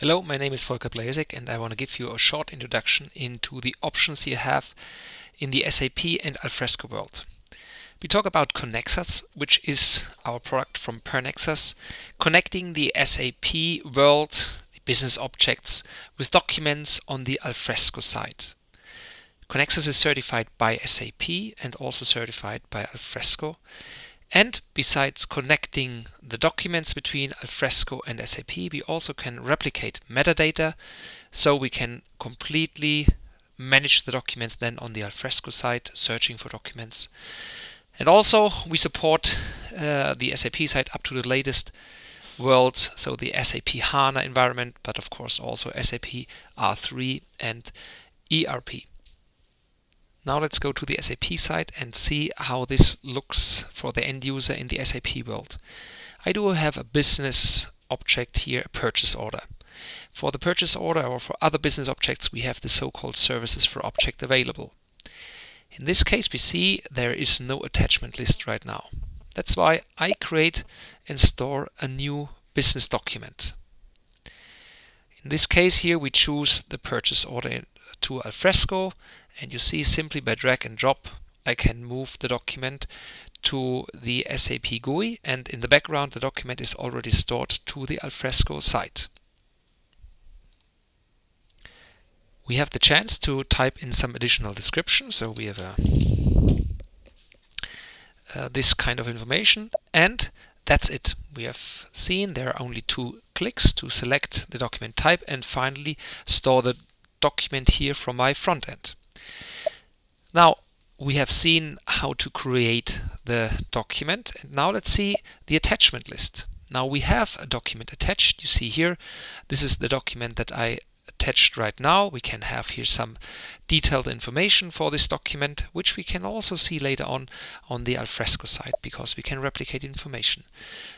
Hello, my name is Volker Blazek and I want to give you a short introduction into the options you have in the SAP and Alfresco world. We talk about Connexas, which is our product from Pernexas, connecting the SAP world, the business objects, with documents on the Alfresco side. Connexas is certified by SAP and also certified by Alfresco. And besides connecting the documents between Alfresco and SAP, we also can replicate metadata so we can completely manage the documents then on the Alfresco side, searching for documents. And also we support uh, the SAP side up to the latest world, so the SAP HANA environment, but of course also SAP R3 and ERP. Now let's go to the SAP side and see how this looks for the end user in the SAP world. I do have a business object here, a purchase order. For the purchase order or for other business objects, we have the so-called services for object available. In this case, we see there is no attachment list right now. That's why I create and store a new business document. In this case here, we choose the purchase order to Alfresco and you see simply by drag and drop I can move the document to the SAP GUI and in the background the document is already stored to the Alfresco site. We have the chance to type in some additional description so we have a, uh, this kind of information and that's it. We have seen there are only two clicks to select the document type and finally store the document here from my front end. Now we have seen how to create the document and now let's see the attachment list. Now we have a document attached. You see here, this is the document that I attached right now. We can have here some detailed information for this document, which we can also see later on on the Alfresco side because we can replicate information.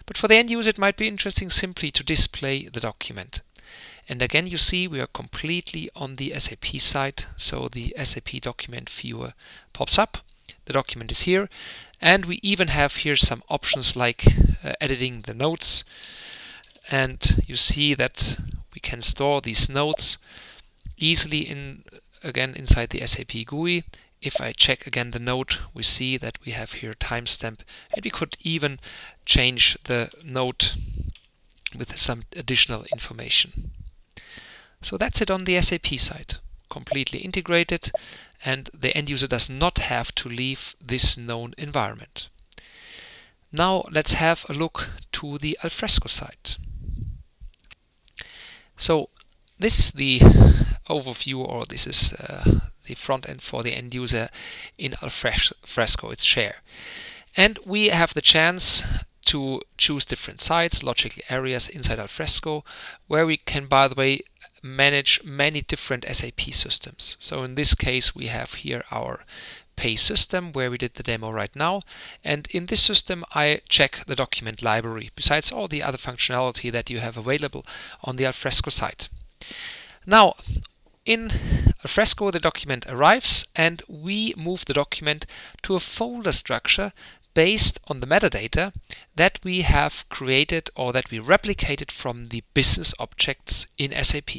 But for the end user, it might be interesting simply to display the document. And again, you see we are completely on the SAP side. So the SAP document viewer pops up. The document is here. And we even have here some options like uh, editing the notes. And you see that we can store these notes easily in again inside the SAP GUI. If I check again the note, we see that we have here timestamp and we could even change the note with some additional information. So that's it on the SAP side. Completely integrated and the end user does not have to leave this known environment. Now let's have a look to the Alfresco side. So this is the overview or this is uh, the front end for the end user in Alfresco, its share. And we have the chance to choose different sites, logical areas inside Alfresco, where we can, by the way, manage many different SAP systems. So in this case, we have here our pay system where we did the demo right now. And in this system, I check the document library, besides all the other functionality that you have available on the Alfresco site. Now, in Alfresco, the document arrives and we move the document to a folder structure based on the metadata that we have created or that we replicated from the business objects in SAP.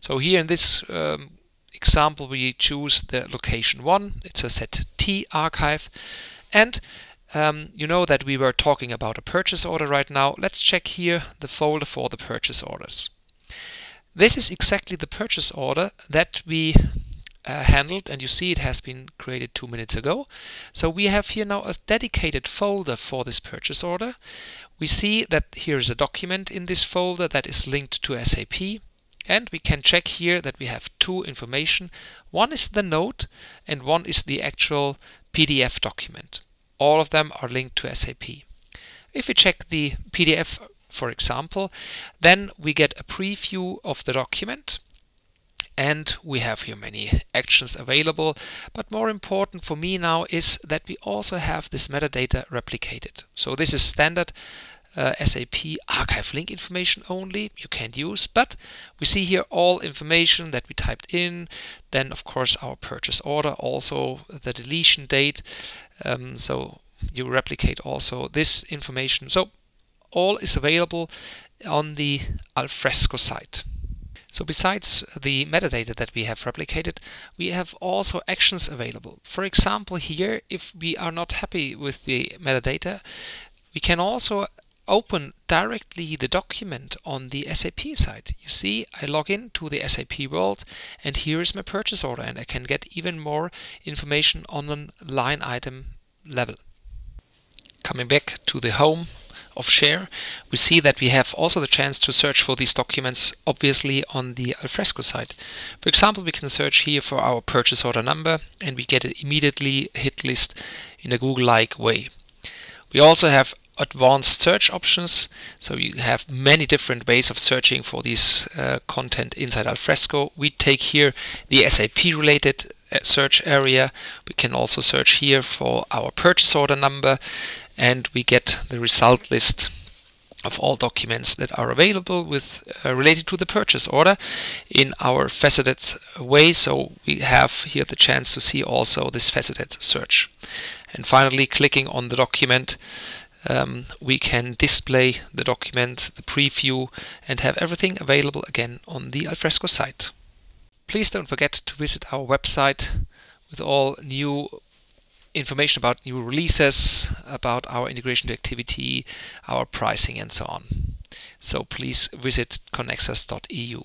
So here in this um, example we choose the location 1, it's a set T archive and um, you know that we were talking about a purchase order right now. Let's check here the folder for the purchase orders. This is exactly the purchase order that we uh, handled and you see it has been created two minutes ago. So we have here now a dedicated folder for this purchase order. We see that here is a document in this folder that is linked to SAP and we can check here that we have two information. One is the note and one is the actual PDF document. All of them are linked to SAP. If we check the PDF for example, then we get a preview of the document and we have here many actions available but more important for me now is that we also have this metadata replicated. So this is standard uh, SAP ArchiveLink information only you can't use but we see here all information that we typed in then of course our purchase order also the deletion date um, so you replicate also this information. So all is available on the Alfresco site So besides the metadata that we have replicated, we have also actions available. For example, here, if we are not happy with the metadata, we can also open directly the document on the SAP site. You see, I log in to the SAP world and here is my purchase order and I can get even more information on a line item level. Coming back to the home of share, we see that we have also the chance to search for these documents obviously on the Alfresco site. For example, we can search here for our purchase order number and we get it immediately hit list in a Google-like way. We also have advanced search options. So you have many different ways of searching for this uh, content inside Alfresco. We take here the SAP related uh, search area. We can also search here for our purchase order number and we get the result list of all documents that are available with uh, related to the purchase order in our faceted way so we have here the chance to see also this faceted search and finally clicking on the document um, we can display the document, the preview, and have everything available again on the Alfresco site. Please don't forget to visit our website with all new information about new releases, about our integration to Activiti, our pricing, and so on. So please visit connexas.eu.